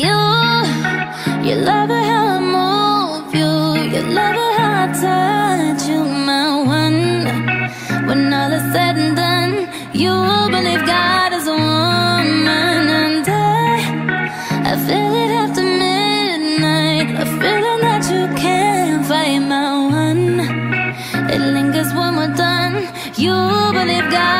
You, you love it how I move you. You love it how I touch you, my one. When all is said and done, you believe God is a woman, and I, I feel it after midnight. A feeling that you can't fight, my one. It lingers when we're done. You believe God.